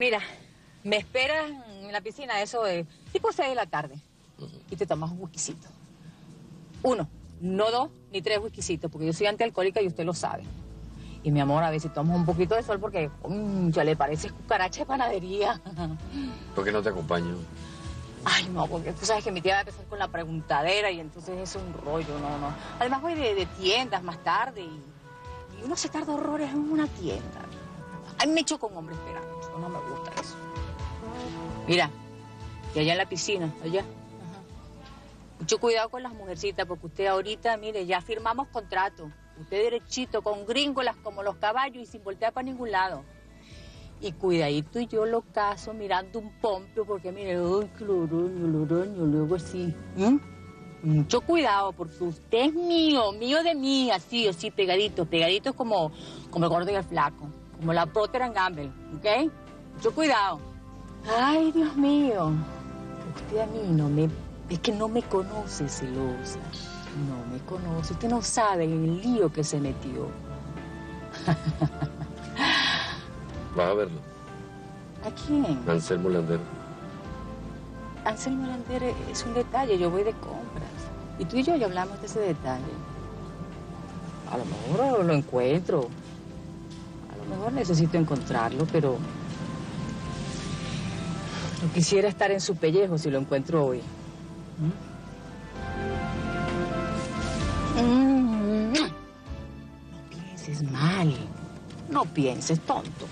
Mira, me esperas en la piscina eso de tipo 6 de la tarde y te tomas un whiskycito. Uno, no dos ni tres whiskycitos, porque yo soy antialcohólica y usted lo sabe. Y mi amor, a ver si tomas un poquito de sol porque ya le parece cucaracha de panadería. ¿Por qué no te acompaño? Ay, no, porque tú sabes que mi tía va a empezar con la preguntadera y entonces es un rollo, no, no. Además voy de, de tiendas más tarde y, y uno se tarda horrores en una tienda. Ay, me echo con hombres esperando, chico, no me gusta eso. Mira, y allá en la piscina, allá. ajá. Mucho cuidado con las mujercitas, porque usted ahorita, mire, ya firmamos contrato. Usted derechito, con gringolas como los caballos y sin voltear para ningún lado. Y cuidadito y yo lo caso mirando un pompio, porque mire, ay, qué loroño, luego así. Mucho cuidado, porque usted es mío, mío de mí, así, así, pegadito, pegadito como, como el gordo y el flaco, como la Procter Gamble, ¿ok? Mucho cuidado. Ay, Dios mío, usted a mí no me, es que no me conoce, celosa. No me conoce, usted no sabe en el lío que se metió. Vas a verlo. ¿A quién? Anselmo Landero. Anselmo Lander es un detalle, yo voy de compras. Y tú y yo ya hablamos de ese detalle. A lo mejor lo encuentro. Necesito encontrarlo, pero... No quisiera estar en su pellejo si lo encuentro hoy. ¿Mm? Mm. No pienses mal. No pienses tonto.